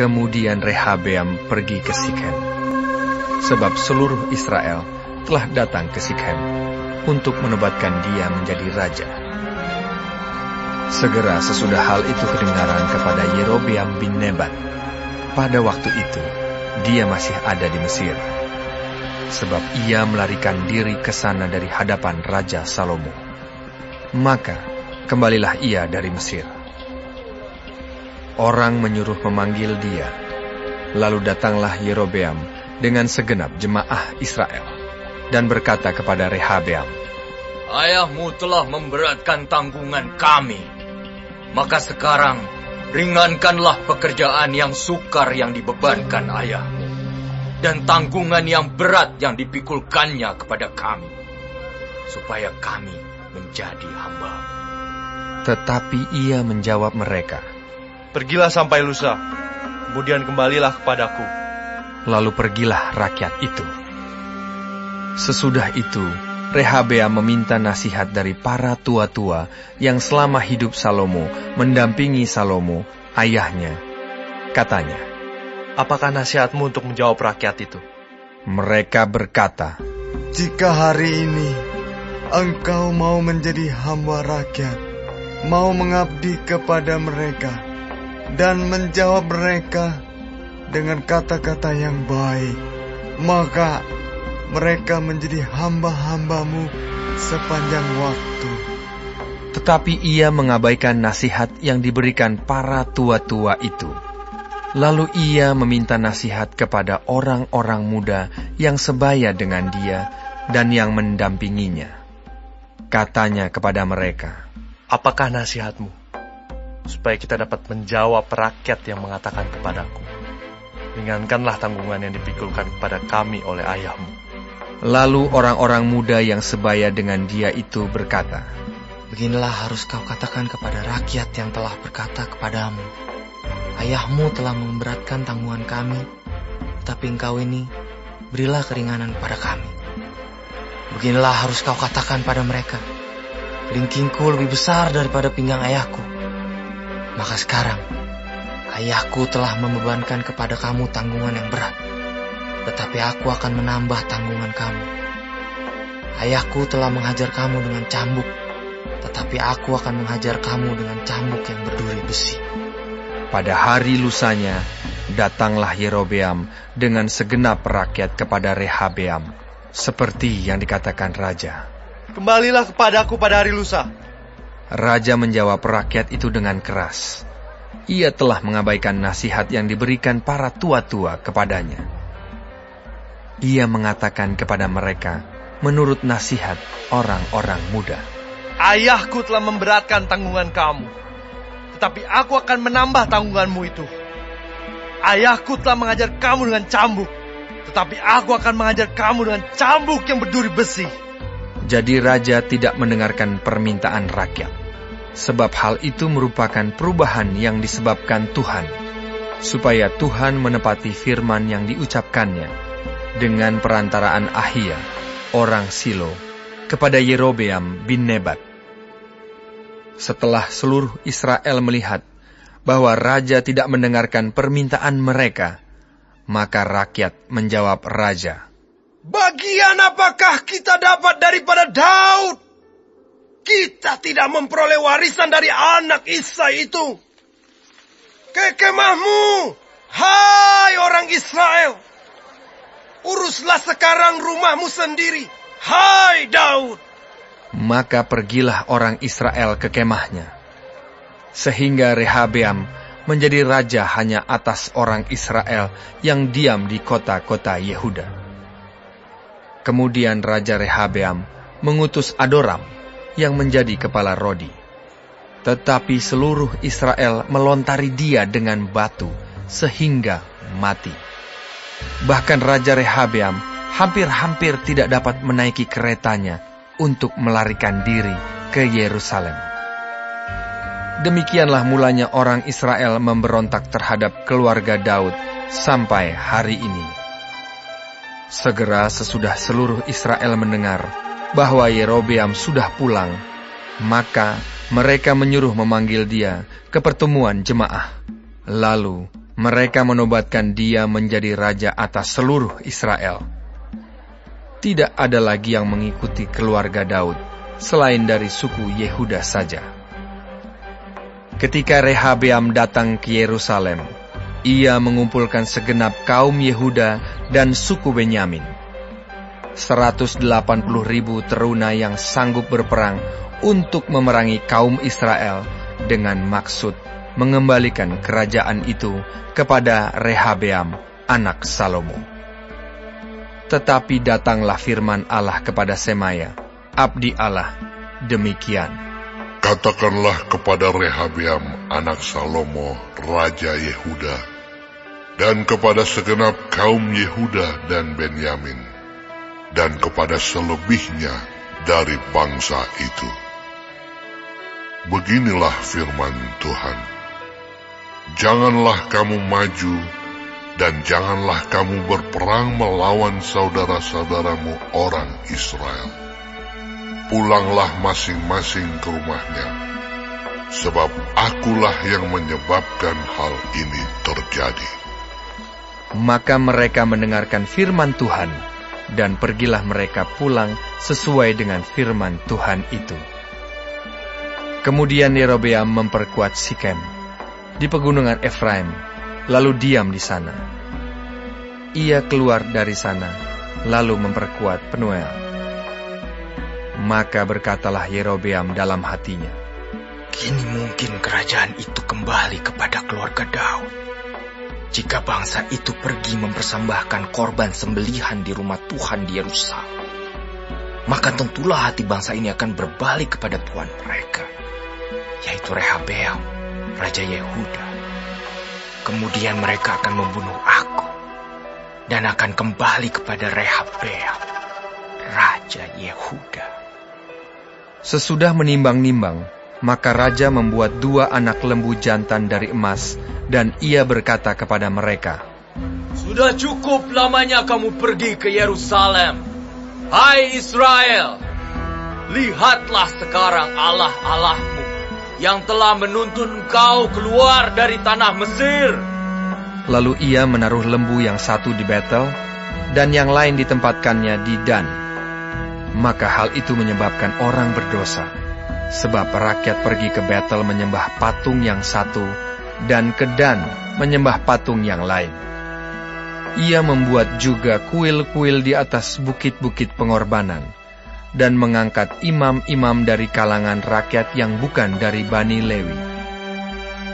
Kemudian Rehabeam pergi ke Sikhem, sebab seluruh Israel telah datang ke Sikhem untuk menobatkan dia menjadi raja. Segera sesudah hal itu kedengaran kepada Yerobeam bin Nebat. Pada waktu itu, dia masih ada di Mesir, sebab ia melarikan diri ke sana dari hadapan Raja Salomo. Maka kembalilah ia dari Mesir. Orang menyuruh memanggil dia. Lalu datanglah Yerobeam dengan segenap jemaah Israel dan berkata kepada Rehabeam, Ayahmu telah memberatkan tanggungan kami. Maka sekarang ringankanlah pekerjaan yang sukar yang dibebankan ayahmu. Dan tanggungan yang berat yang dipikulkannya kepada kami. Supaya kami menjadi hamba. Tetapi ia menjawab mereka, Pergilah sampai lusa, kemudian kembalilah kepadaku. Lalu pergilah rakyat itu. Sesudah itu, Rehabeam meminta nasihat dari para tua-tua yang selama hidup Salomo mendampingi Salomo, ayahnya. Katanya, Apakah nasihatmu untuk menjawab rakyat itu? mereka berkata, Jika hari ini engkau mau menjadi hamba rakyat, mau mengabdi kepada mereka, dan menjawab mereka dengan kata-kata yang baik, maka mereka menjadi hamba-hambamu sepanjang waktu. Tetapi ia mengabaikan nasihat yang diberikan para tua-tua itu. Lalu ia meminta nasihat kepada orang-orang muda yang sebaya dengan dia dan yang mendampinginya. Katanya kepada mereka, Apakah nasihatmu? Supaya kita dapat menjawab rakyat yang mengatakan kepadaku. Ringankanlah tanggungan yang dipikulkan kepada kami oleh ayahmu. Lalu orang-orang muda yang sebaya dengan dia itu berkata, Beginilah harus kau katakan kepada rakyat yang telah berkata kepadamu, Ayahmu telah memberatkan tanggungan kami, tetapi engkau ini berilah keringanan kepada kami. Beginilah harus kau katakan pada mereka, Lingkingku lebih besar daripada pinggang ayahku. Maka sekarang, ayahku telah membebankan kepada kamu tanggungan yang berat, tetapi aku akan menambah tanggungan kamu. Ayahku telah menghajar kamu dengan cambuk, tetapi aku akan menghajar kamu dengan cambuk yang berduri besi. Pada hari lusanya, datanglah Yerobeam dengan segenap rakyat kepada Rehabeam, seperti yang dikatakan raja. Kembalilah kepadaku pada hari lusa. Raja menjawab rakyat itu dengan keras. Ia telah mengabaikan nasihat yang diberikan para tua-tua kepadanya. Ia mengatakan kepada mereka menurut nasihat orang-orang muda. Ayahku telah memberatkan tanggungan kamu. Tetapi aku akan menambah tanggunganmu itu. Ayahku telah mengajar kamu dengan cambuk. Tetapi aku akan mengajar kamu dengan cambuk yang berduri besi. Jadi raja tidak mendengarkan permintaan rakyat, sebab hal itu merupakan perubahan yang disebabkan Tuhan, supaya Tuhan menepati firman yang diucapkannya dengan perantaraan Ahia, orang Silo, kepada Yerobeam bin Nebat. Setelah seluruh Israel melihat bahwa raja tidak mendengarkan permintaan mereka, maka rakyat menjawab raja, Bagian apakah kita dapat daripada Daud? Kita tidak memperoleh warisan dari anak Isai itu. Kekemahmu, hai orang Israel. Uruslah sekarang rumahmu sendiri, hai Daud. Maka pergilah orang Israel ke kemahnya. Sehingga Rehabeam menjadi raja hanya atas orang Israel yang diam di kota-kota Yehuda. Kemudian Raja Rehabeam mengutus Adoram yang menjadi kepala Rodi. Tetapi seluruh Israel melontari dia dengan batu sehingga mati. Bahkan Raja Rehabeam hampir-hampir tidak dapat menaiki keretanya untuk melarikan diri ke Yerusalem. Demikianlah mulanya orang Israel memberontak terhadap keluarga Daud sampai hari ini. Segera sesudah seluruh Israel mendengar bahwa Yerobeam sudah pulang, maka mereka menyuruh memanggil dia ke pertemuan jemaah. Lalu Mereka menobatkan dia menjadi raja atas seluruh Israel. Tidak ada lagi yang mengikuti keluarga Daud selain dari suku Yehuda saja. Ketika Rehabeam datang ke Yerusalem, ia mengumpulkan segenap kaum Yehuda dan suku Benyamin. 180 ribu teruna yang sanggup berperang untuk memerangi kaum Israel dengan maksud mengembalikan kerajaan itu kepada Rehabeam, anak Salomo. Tetapi datanglah firman Allah kepada Semaya, abdi Allah, demikian. Katakanlah kepada Rehabeam, anak Salomo, Raja Yehuda, dan kepada segenap kaum Yehuda dan Benyamin, dan kepada selebihnya dari bangsa itu. Beginilah firman Tuhan. Janganlah kamu maju dan janganlah kamu berperang melawan saudara-saudaramu orang Israel. Pulanglah masing-masing ke rumahnya, sebab akulah yang menyebabkan hal ini terjadi. Maka mereka mendengarkan firman Tuhan, dan pergilah mereka pulang sesuai dengan firman Tuhan itu. Kemudian Yerobeam memperkuat Sikem di pegunungan Efraim, lalu diam di sana. Ia keluar dari sana, lalu memperkuat Penuel. Maka berkatalah Yerobeam dalam hatinya, Kini mungkin kerajaan itu kembali kepada keluarga Daud. Jika bangsa itu pergi mempersembahkan korban sembelihan di rumah Tuhan di Yerusalem, maka tentulah hati bangsa ini akan berbalik kepada Tuhan mereka yaitu Rehabeam, Raja Yehuda. Kemudian mereka akan membunuh aku dan akan kembali kepada Rehabeam, Raja Yehuda. Sesudah menimbang-nimbang, maka raja membuat dua anak lembu jantan dari emas, dan ia berkata kepada mereka, Sudah cukup lamanya kamu pergi ke Yerusalem. Hai Israel, lihatlah sekarang Allah-Allahmu yang telah menuntun engkau keluar dari tanah Mesir. Lalu ia menaruh lembu yang satu di Betel, dan yang lain ditempatkannya di Dan. Maka hal itu menyebabkan orang berdosa, sebab rakyat pergi ke Betel menyembah patung yang satu, dan ke Dan menyembah patung yang lain. Ia membuat juga kuil-kuil di atas bukit-bukit pengorbanan, dan mengangkat imam-imam dari kalangan rakyat yang bukan dari Bani Lewi.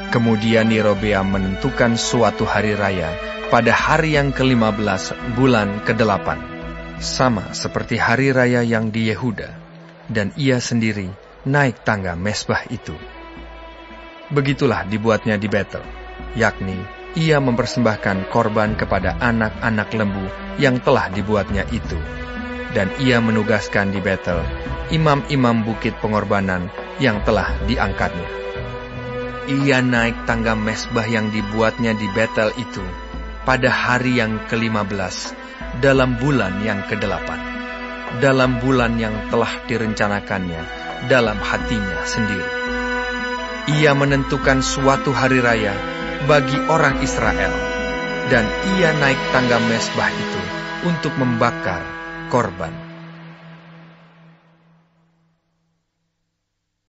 Kemudian Yerobeam menentukan suatu hari raya pada hari yang ke-15 bulan ke-8, sama seperti hari raya yang di Yehuda, dan ia sendiri naik tangga mesbah itu. Begitulah dibuatnya di Betel, yakni ia mempersembahkan korban kepada anak-anak lembu yang telah dibuatnya itu dan ia menugaskan di Betel imam-imam bukit pengorbanan yang telah diangkatnya. Ia naik tangga mesbah yang dibuatnya di Betel itu pada hari yang ke-15 dalam bulan yang ke-8, dalam bulan yang telah direncanakannya dalam hatinya sendiri. Ia menentukan suatu hari raya bagi orang Israel, dan ia naik tangga mesbah itu untuk membakar korban.